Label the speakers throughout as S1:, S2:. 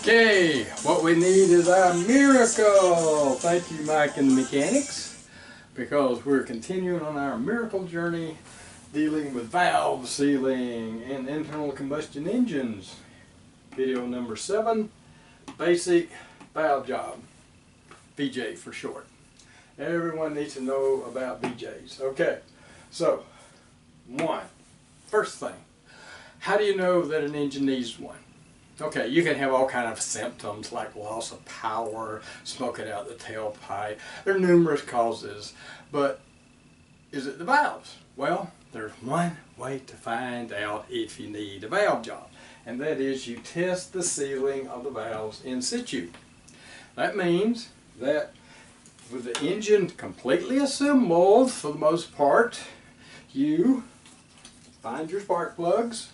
S1: Okay, what we need is our miracle. Thank you, Mike and the Mechanics, because we're continuing on our miracle journey dealing with valve sealing and internal combustion engines. Video number seven, basic valve job, VJ for short. Everyone needs to know about VJs. Okay, so one, first thing, how do you know that an engine needs one? Okay, you can have all kind of symptoms like loss of power, smoking out the tailpipe. There are numerous causes, but is it the valves? Well, there's one way to find out if you need a valve job, and that is you test the sealing of the valves in situ. That means that with the engine completely assembled for the most part, you find your spark plugs,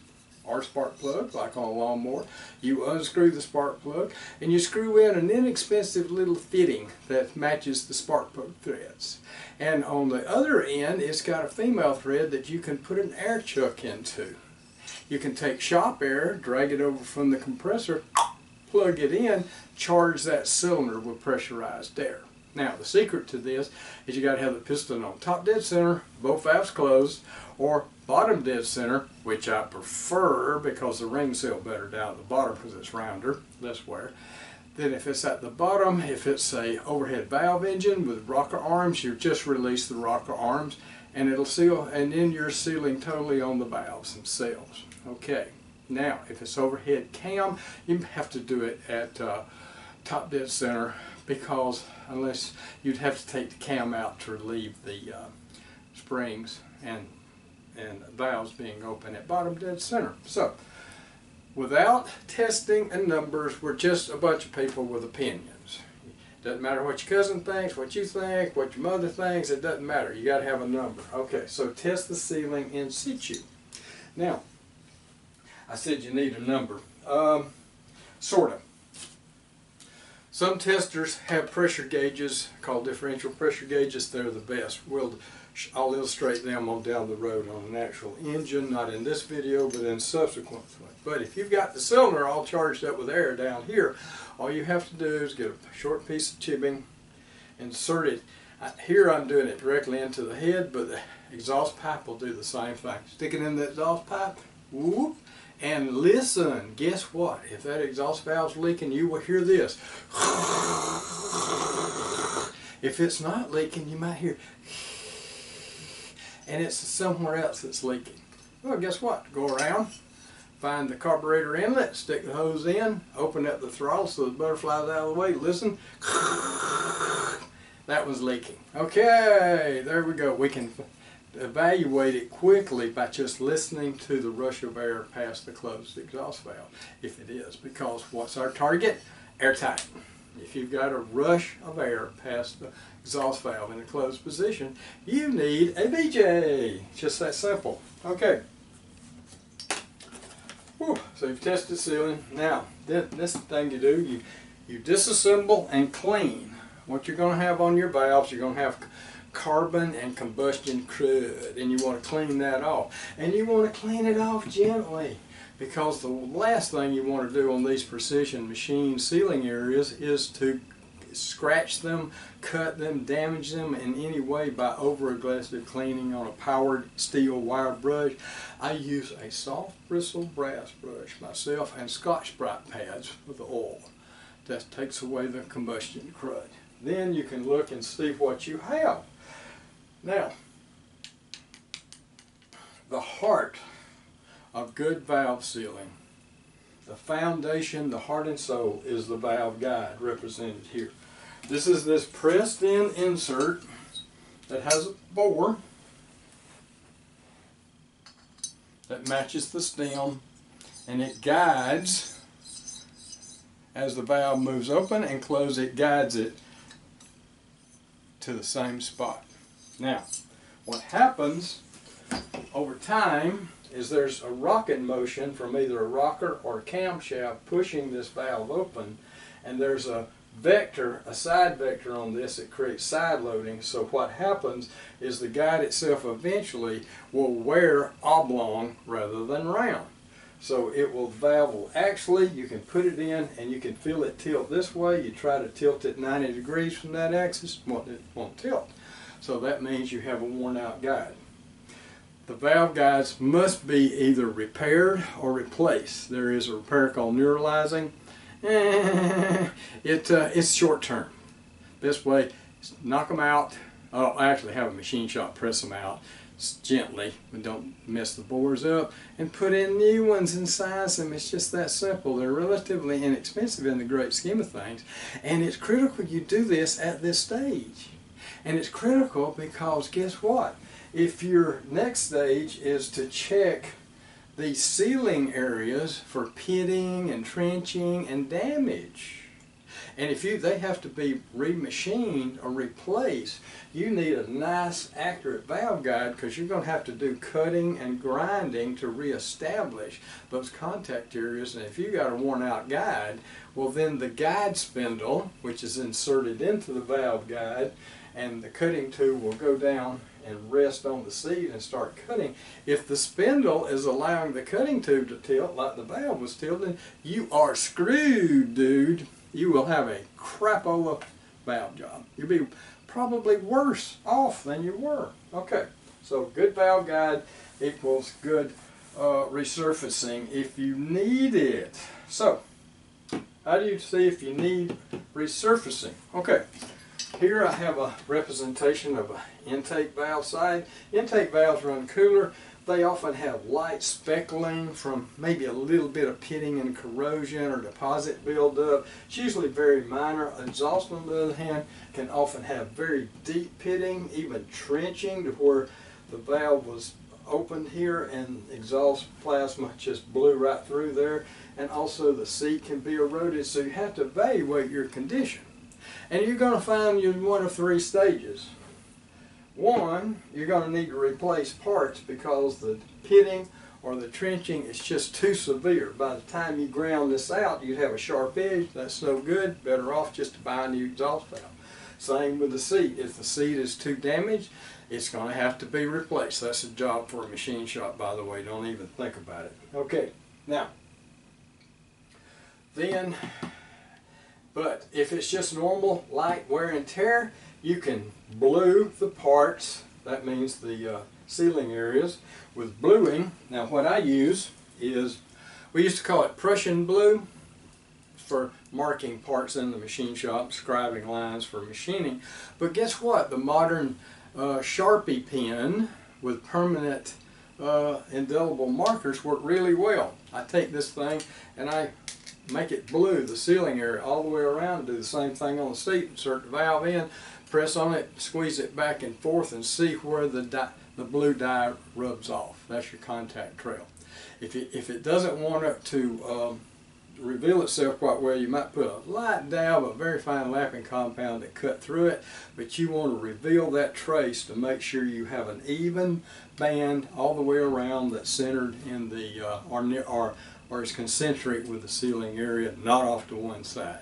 S1: or spark plug, like on a lawnmower. You unscrew the spark plug and you screw in an inexpensive little fitting that matches the spark plug threads. And on the other end, it's got a female thread that you can put an air chuck into. You can take shop air, drag it over from the compressor, plug it in, charge that cylinder with pressurized air. Now, the secret to this is you got to have the piston on top dead center, both valves closed, or bottom dead center, which I prefer because the rings seal better down at the bottom because it's rounder, less wear. Then if it's at the bottom, if it's a overhead valve engine with rocker arms, you just release the rocker arms and it'll seal, and then you're sealing totally on the valves themselves. Okay, now if it's overhead cam, you have to do it at uh, top dead center because unless you'd have to take the cam out to relieve the uh, springs and and valves being open at bottom dead center. So without testing and numbers, we're just a bunch of people with opinions. Doesn't matter what your cousin thinks, what you think, what your mother thinks, it doesn't matter. You got to have a number. Okay, so test the sealing in situ. Now, I said you need a number. Um, sort of. Some testers have pressure gauges called differential pressure gauges. They're the best. We'll, I'll illustrate them on down the road on an actual engine, not in this video, but in subsequent ones. But if you've got the cylinder all charged up with air down here, all you have to do is get a short piece of tubing, insert it. Here I'm doing it directly into the head, but the exhaust pipe will do the same thing. Stick it in the exhaust pipe, whoop, and listen, guess what? If that exhaust valve's leaking, you will hear this. If it's not leaking, you might hear, and it's somewhere else that's leaking. Well, guess what? Go around, find the carburetor inlet, stick the hose in, open up the throttle so the butterfly's out of the way, listen. That was leaking. Okay, there we go. We can evaluate it quickly by just listening to the rush of air past the closed exhaust valve, if it is, because what's our target? Airtight. If you've got a rush of air past the exhaust valve in a closed position, you need a VJ. Just that simple. Okay. Whew. So you've tested sealing. Now, this thing you do, you, you disassemble and clean. What you're going to have on your valves, you're going to have carbon and combustion crud and you want to clean that off and you want to clean it off gently because the last thing you want to do on these precision machine sealing areas is to scratch them, cut them, damage them in any way by over aggressive cleaning on a powered steel wire brush. I use a soft bristle brass brush myself and Scotch-Brite pads with oil. That takes away the combustion crud. Then you can look and see what you have. Now, the heart of good valve sealing, the foundation, the heart and soul is the valve guide represented here. This is this pressed in insert that has a bore that matches the stem and it guides as the valve moves open and close it guides it to the same spot. Now, what happens over time is there's a rocket motion from either a rocker or a camshaft pushing this valve open, and there's a vector, a side vector on this that creates side loading. So what happens is the guide itself eventually will wear oblong rather than round. So it will valve actually you can put it in and you can feel it tilt this way. You try to tilt it 90 degrees from that axis, it won't tilt. So that means you have a worn out guide. The valve guides must be either repaired or replaced. There is a repair called knurlizing. it, uh, it's short term. Best way, knock them out. Oh, actually have a machine shop press them out gently, but don't mess the bores up, and put in new ones and size them. It's just that simple. They're relatively inexpensive in the great scheme of things, and it's critical you do this at this stage. And it's critical because guess what? If your next stage is to check the sealing areas for pitting and trenching and damage, and if you they have to be remachined or replaced, you need a nice accurate valve guide because you're going to have to do cutting and grinding to reestablish those contact areas. And if you got a worn out guide, well then the guide spindle, which is inserted into the valve guide, and the cutting tool will go down and rest on the seat and start cutting. If the spindle is allowing the cutting tube to tilt like the valve was tilting, you are screwed, dude you will have a crapola valve job. You'll be probably worse off than you were. Okay, so good valve guide equals good uh, resurfacing if you need it. So, how do you see if you need resurfacing? Okay, here I have a representation of an intake valve side. Intake valves run cooler. They often have light speckling from maybe a little bit of pitting and corrosion or deposit buildup. It's usually very minor. Exhaust, on the other hand, can often have very deep pitting, even trenching to where the valve was opened here and exhaust plasma just blew right through there. And also the seat can be eroded, so you have to evaluate your condition. And you're going to find you in one of three stages. One, you're going to need to replace parts because the pitting or the trenching is just too severe. By the time you ground this out, you'd have a sharp edge. That's no good. Better off just to buy a new exhaust valve. Same with the seat. If the seat is too damaged, it's going to have to be replaced. That's a job for a machine shop, by the way. Don't even think about it. Okay, now, then, but if it's just normal light wear and tear, you can blue the parts, that means the uh, sealing areas, with bluing. Now what I use is, we used to call it Prussian blue for marking parts in the machine shop, scribing lines for machining. But guess what? The modern uh, Sharpie pen with permanent uh, indelible markers work really well. I take this thing and I make it blue, the sealing area, all the way around, do the same thing on the seat, insert the valve in, press on it, squeeze it back and forth and see where the, the blue dye rubs off. That's your contact trail. If it, if it doesn't want it to um, reveal itself quite well, you might put a light dab of very fine lapping compound that cut through it, but you want to reveal that trace to make sure you have an even band all the way around that's centered in the, uh, or, or, or is concentric with the sealing area, not off to one side.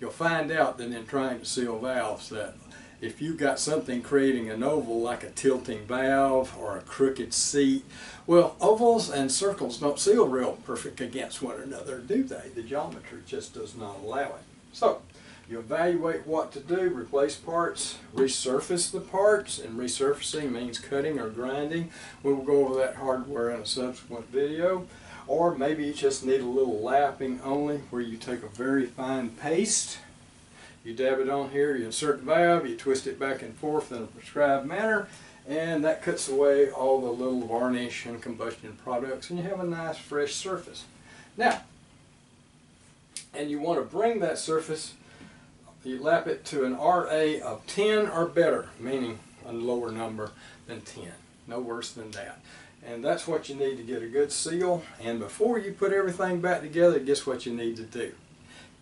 S1: You'll find out that in trying to seal valves that if you've got something creating an oval like a tilting valve or a crooked seat, well, ovals and circles don't seal real perfect against one another, do they? The geometry just does not allow it. So, you evaluate what to do, replace parts, resurface the parts, and resurfacing means cutting or grinding. We will go over that hardware in a subsequent video. Or maybe you just need a little lapping only where you take a very fine paste you dab it on here, you insert the valve, you twist it back and forth in a prescribed manner, and that cuts away all the little varnish and combustion products, and you have a nice fresh surface. Now, and you want to bring that surface, you lap it to an RA of 10 or better, meaning a lower number than 10, no worse than that. And that's what you need to get a good seal. And before you put everything back together, guess what you need to do?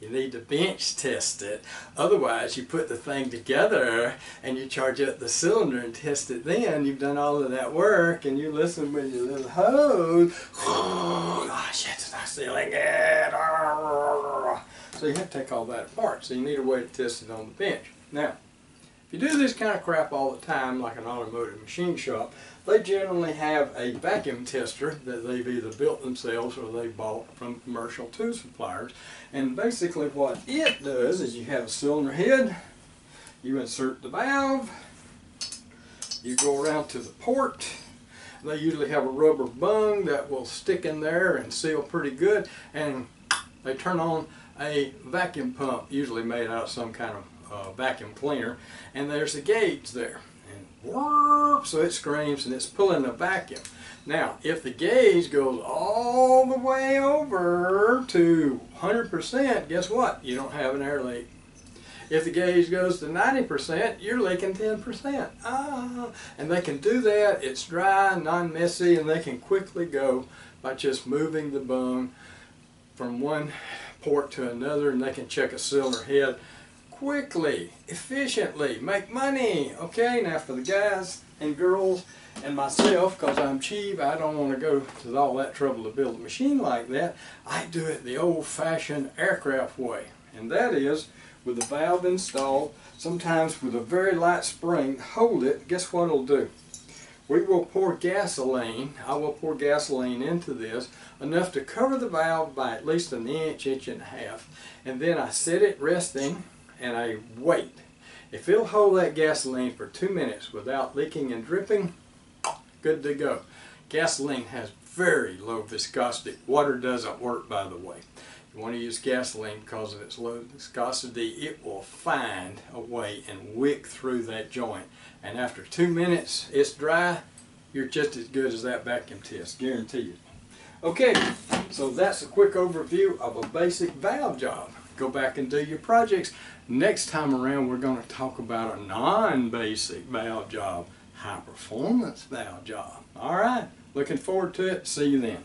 S1: You need to bench test it. Otherwise, you put the thing together and you charge up the cylinder and test it then. You've done all of that work and you listen with your little hose. oh, it's not sealing it. Ah. So you have to take all that apart. So you need a way to test it on the bench. Now, If you do this kind of crap all the time, like an automotive machine shop, they generally have a vacuum tester that they've either built themselves or they bought from commercial tool suppliers. And basically what it does is you have a cylinder head, you insert the valve, you go around to the port, they usually have a rubber bung that will stick in there and seal pretty good and they turn on a vacuum pump, usually made out of some kind of uh, vacuum cleaner, and there's a gauge there. And whoop, so it screams and it's pulling the vacuum. Now, if the gauge goes all the way over to 100%, guess what? You don't have an air leak. If the gauge goes to 90%, you're leaking 10%. Ah, and they can do that. It's dry, non-messy, and they can quickly go by just moving the bung from one port to another, and they can check a cylinder head quickly, efficiently, make money. Okay, now for the guys and girls and myself, because I'm cheap, I don't want to go to all that trouble to build a machine like that. I do it the old-fashioned aircraft way, and that is with the valve installed, sometimes with a very light spring, hold it, guess what it'll do? We will pour gasoline, I will pour gasoline into this, enough to cover the valve by at least an inch, inch and a half, and then I set it resting and I wait. If it'll hold that gasoline for two minutes without leaking and dripping, good to go. Gasoline has very low viscosity. Water doesn't work by the way. You want to use gasoline because of its low viscosity. It will find a way and wick through that joint. And after two minutes, it's dry, you're just as good as that vacuum test, guarantee you. Okay, so that's a quick overview of a basic valve job. Go back and do your projects. Next time around, we're going to talk about a non-basic valve job, high performance valve job. All right, looking forward to it. See you then.